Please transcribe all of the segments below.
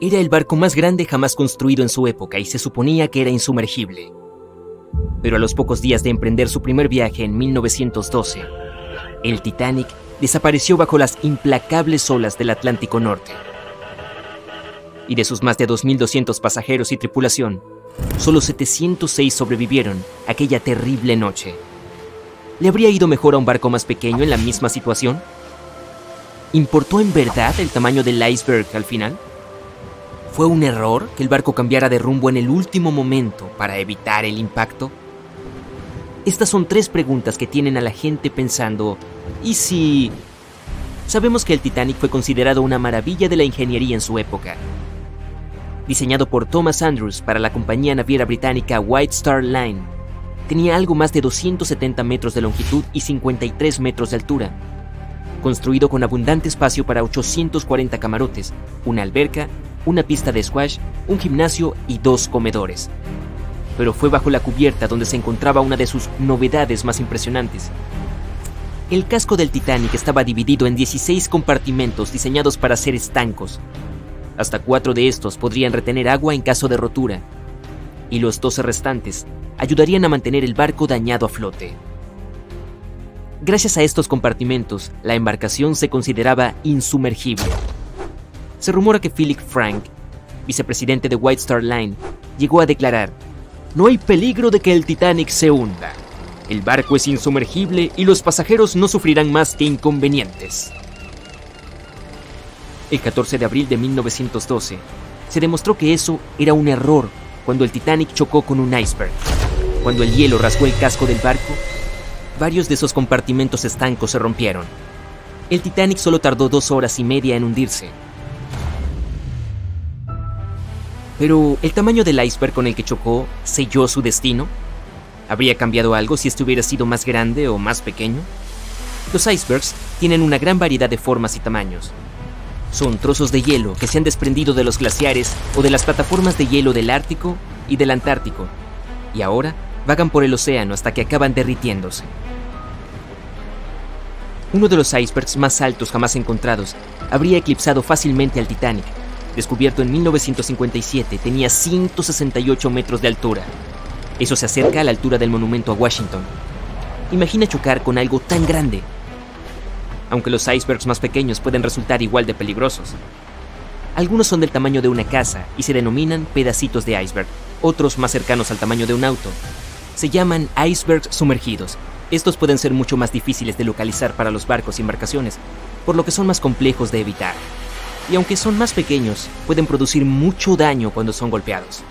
Era el barco más grande jamás construido en su época y se suponía que era insumergible. Pero a los pocos días de emprender su primer viaje en 1912, el Titanic desapareció bajo las implacables olas del Atlántico Norte. Y de sus más de 2.200 pasajeros y tripulación, solo 706 sobrevivieron aquella terrible noche. ¿Le habría ido mejor a un barco más pequeño en la misma situación? ¿Importó en verdad el tamaño del iceberg al final? ¿Fue un error que el barco cambiara de rumbo en el último momento para evitar el impacto? Estas son tres preguntas que tienen a la gente pensando, ¿y si... Sabemos que el Titanic fue considerado una maravilla de la ingeniería en su época. Diseñado por Thomas Andrews para la compañía naviera británica White Star Line, tenía algo más de 270 metros de longitud y 53 metros de altura. Construido con abundante espacio para 840 camarotes, una alberca, una pista de squash, un gimnasio y dos comedores pero fue bajo la cubierta donde se encontraba una de sus novedades más impresionantes. El casco del Titanic estaba dividido en 16 compartimentos diseñados para ser estancos. Hasta cuatro de estos podrían retener agua en caso de rotura, y los 12 restantes ayudarían a mantener el barco dañado a flote. Gracias a estos compartimentos, la embarcación se consideraba insumergible. Se rumora que Philip Frank, vicepresidente de White Star Line, llegó a declarar no hay peligro de que el Titanic se hunda. El barco es insumergible y los pasajeros no sufrirán más que inconvenientes. El 14 de abril de 1912, se demostró que eso era un error cuando el Titanic chocó con un iceberg. Cuando el hielo rasgó el casco del barco, varios de esos compartimentos estancos se rompieron. El Titanic solo tardó dos horas y media en hundirse, Pero, ¿el tamaño del iceberg con el que chocó selló su destino? ¿Habría cambiado algo si este hubiera sido más grande o más pequeño? Los icebergs tienen una gran variedad de formas y tamaños. Son trozos de hielo que se han desprendido de los glaciares o de las plataformas de hielo del Ártico y del Antártico, y ahora vagan por el océano hasta que acaban derritiéndose. Uno de los icebergs más altos jamás encontrados habría eclipsado fácilmente al Titanic, descubierto en 1957, tenía 168 metros de altura. Eso se acerca a la altura del monumento a Washington. Imagina chocar con algo tan grande. Aunque los icebergs más pequeños pueden resultar igual de peligrosos. Algunos son del tamaño de una casa y se denominan pedacitos de iceberg. Otros más cercanos al tamaño de un auto. Se llaman icebergs sumergidos. Estos pueden ser mucho más difíciles de localizar para los barcos y embarcaciones, por lo que son más complejos de evitar y aunque son más pequeños, pueden producir mucho daño cuando son golpeados.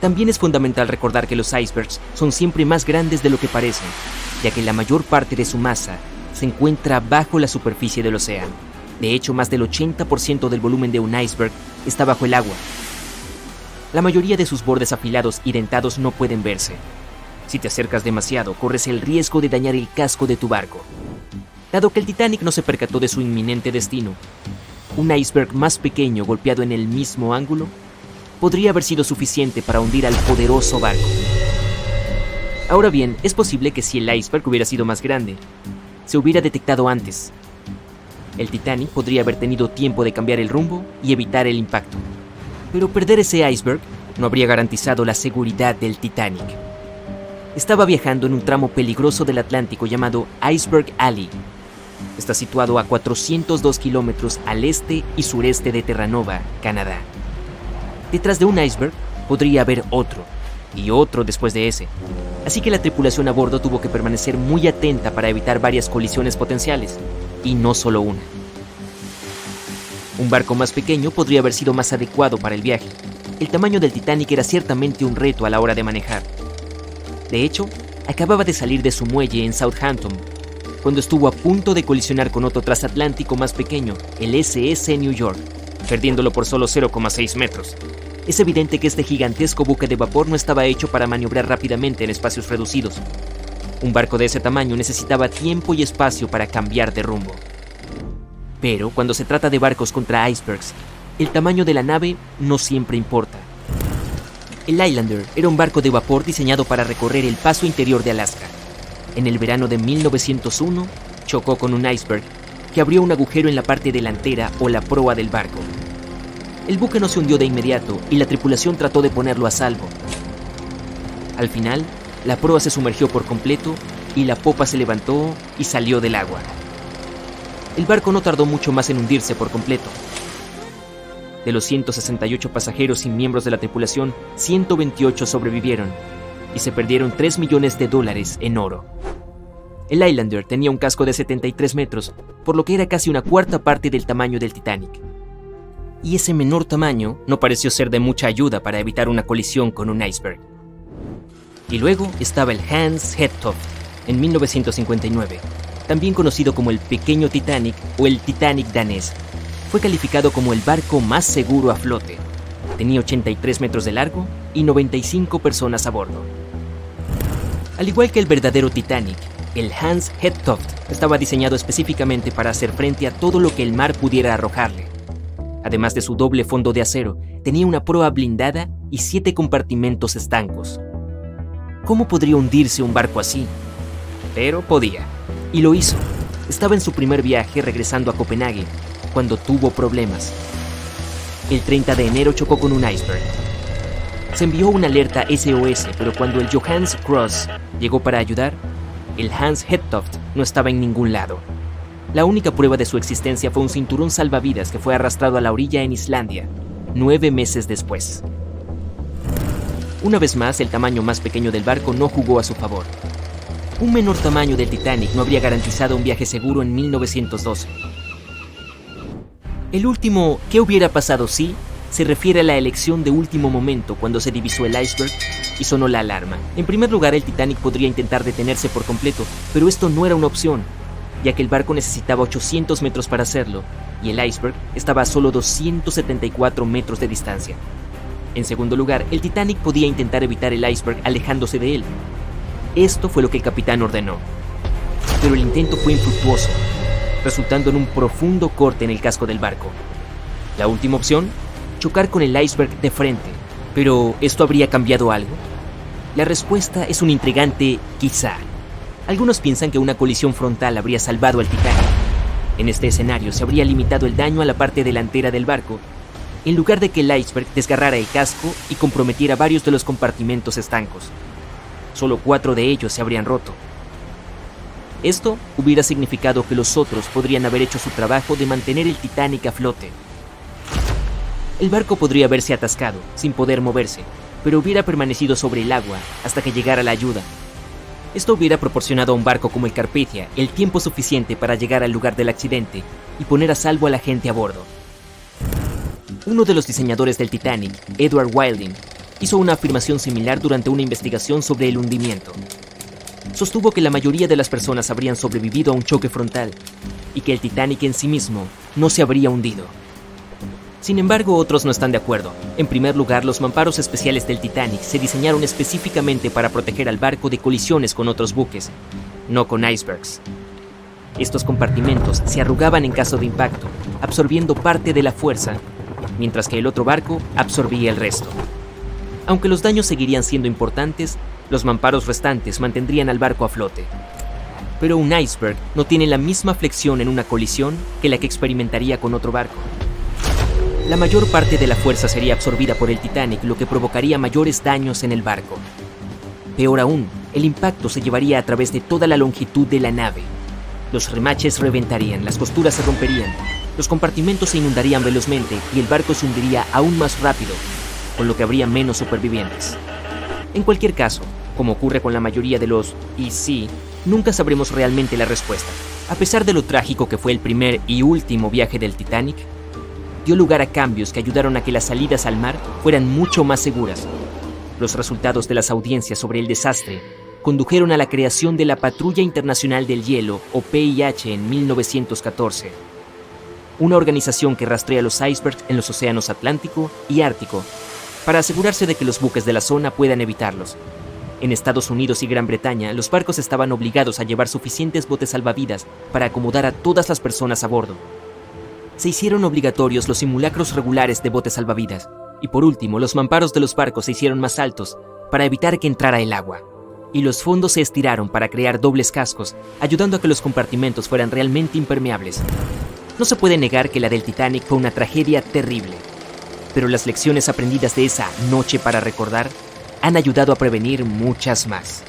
También es fundamental recordar que los icebergs son siempre más grandes de lo que parecen, ya que la mayor parte de su masa se encuentra bajo la superficie del océano. De hecho, más del 80% del volumen de un iceberg está bajo el agua. La mayoría de sus bordes afilados y dentados no pueden verse. Si te acercas demasiado, corres el riesgo de dañar el casco de tu barco. Dado que el Titanic no se percató de su inminente destino, un iceberg más pequeño golpeado en el mismo ángulo podría haber sido suficiente para hundir al poderoso barco. Ahora bien, es posible que si el iceberg hubiera sido más grande, se hubiera detectado antes. El Titanic podría haber tenido tiempo de cambiar el rumbo y evitar el impacto. Pero perder ese iceberg no habría garantizado la seguridad del Titanic. Estaba viajando en un tramo peligroso del Atlántico llamado Iceberg Alley, Está situado a 402 kilómetros al este y sureste de Terranova, Canadá. Detrás de un iceberg podría haber otro, y otro después de ese. Así que la tripulación a bordo tuvo que permanecer muy atenta para evitar varias colisiones potenciales, y no solo una. Un barco más pequeño podría haber sido más adecuado para el viaje. El tamaño del Titanic era ciertamente un reto a la hora de manejar. De hecho, acababa de salir de su muelle en Southampton cuando estuvo a punto de colisionar con otro transatlántico más pequeño, el SS New York, perdiéndolo por solo 0,6 metros. Es evidente que este gigantesco buque de vapor no estaba hecho para maniobrar rápidamente en espacios reducidos. Un barco de ese tamaño necesitaba tiempo y espacio para cambiar de rumbo. Pero cuando se trata de barcos contra icebergs, el tamaño de la nave no siempre importa. El Islander era un barco de vapor diseñado para recorrer el paso interior de Alaska en el verano de 1901, chocó con un iceberg que abrió un agujero en la parte delantera o la proa del barco. El buque no se hundió de inmediato y la tripulación trató de ponerlo a salvo. Al final, la proa se sumergió por completo y la popa se levantó y salió del agua. El barco no tardó mucho más en hundirse por completo. De los 168 pasajeros y miembros de la tripulación, 128 sobrevivieron y se perdieron 3 millones de dólares en oro. El Islander tenía un casco de 73 metros, por lo que era casi una cuarta parte del tamaño del Titanic. Y ese menor tamaño no pareció ser de mucha ayuda para evitar una colisión con un iceberg. Y luego estaba el Hans Hedtoft, en 1959, también conocido como el Pequeño Titanic o el Titanic danés. Fue calificado como el barco más seguro a flote. Tenía 83 metros de largo y 95 personas a bordo. Al igual que el verdadero Titanic, el Hans Hedtoft estaba diseñado específicamente para hacer frente a todo lo que el mar pudiera arrojarle. Además de su doble fondo de acero, tenía una proa blindada y siete compartimentos estancos. ¿Cómo podría hundirse un barco así? Pero podía. Y lo hizo. Estaba en su primer viaje regresando a Copenhague, cuando tuvo problemas. El 30 de enero chocó con un iceberg. Se envió una alerta SOS, pero cuando el Johannes Cross llegó para ayudar, el Hans Hedtoft no estaba en ningún lado. La única prueba de su existencia fue un cinturón salvavidas que fue arrastrado a la orilla en Islandia, nueve meses después. Una vez más, el tamaño más pequeño del barco no jugó a su favor. Un menor tamaño del Titanic no habría garantizado un viaje seguro en 1912. El último ¿qué hubiera pasado si? Se refiere a la elección de último momento cuando se divisó el iceberg y sonó la alarma. En primer lugar, el Titanic podría intentar detenerse por completo, pero esto no era una opción, ya que el barco necesitaba 800 metros para hacerlo, y el iceberg estaba a solo 274 metros de distancia. En segundo lugar, el Titanic podía intentar evitar el iceberg alejándose de él. Esto fue lo que el capitán ordenó. Pero el intento fue infructuoso, resultando en un profundo corte en el casco del barco. La última opción chocar con el iceberg de frente. Pero, ¿esto habría cambiado algo? La respuesta es un intrigante quizá. Algunos piensan que una colisión frontal habría salvado al Titanic. En este escenario se habría limitado el daño a la parte delantera del barco, en lugar de que el iceberg desgarrara el casco y comprometiera varios de los compartimentos estancos. Solo cuatro de ellos se habrían roto. Esto hubiera significado que los otros podrían haber hecho su trabajo de mantener el Titanic a flote el barco podría haberse atascado, sin poder moverse, pero hubiera permanecido sobre el agua hasta que llegara la ayuda. Esto hubiera proporcionado a un barco como el Carpathia el tiempo suficiente para llegar al lugar del accidente y poner a salvo a la gente a bordo. Uno de los diseñadores del Titanic, Edward Wilding, hizo una afirmación similar durante una investigación sobre el hundimiento. Sostuvo que la mayoría de las personas habrían sobrevivido a un choque frontal y que el Titanic en sí mismo no se habría hundido. Sin embargo, otros no están de acuerdo. En primer lugar, los mamparos especiales del Titanic se diseñaron específicamente para proteger al barco de colisiones con otros buques, no con icebergs. Estos compartimentos se arrugaban en caso de impacto, absorbiendo parte de la fuerza, mientras que el otro barco absorbía el resto. Aunque los daños seguirían siendo importantes, los mamparos restantes mantendrían al barco a flote. Pero un iceberg no tiene la misma flexión en una colisión que la que experimentaría con otro barco. La mayor parte de la fuerza sería absorbida por el Titanic, lo que provocaría mayores daños en el barco. Peor aún, el impacto se llevaría a través de toda la longitud de la nave. Los remaches reventarían, las costuras se romperían, los compartimentos se inundarían velozmente y el barco se hundiría aún más rápido, con lo que habría menos supervivientes. En cualquier caso, como ocurre con la mayoría de los y sí, nunca sabremos realmente la respuesta. A pesar de lo trágico que fue el primer y último viaje del Titanic, dio lugar a cambios que ayudaron a que las salidas al mar fueran mucho más seguras. Los resultados de las audiencias sobre el desastre condujeron a la creación de la Patrulla Internacional del Hielo, o PIH, en 1914, una organización que rastrea los icebergs en los océanos Atlántico y Ártico para asegurarse de que los buques de la zona puedan evitarlos. En Estados Unidos y Gran Bretaña, los barcos estaban obligados a llevar suficientes botes salvavidas para acomodar a todas las personas a bordo se hicieron obligatorios los simulacros regulares de botes salvavidas, y por último los mamparos de los barcos se hicieron más altos para evitar que entrara el agua, y los fondos se estiraron para crear dobles cascos, ayudando a que los compartimentos fueran realmente impermeables. No se puede negar que la del Titanic fue una tragedia terrible, pero las lecciones aprendidas de esa noche para recordar han ayudado a prevenir muchas más.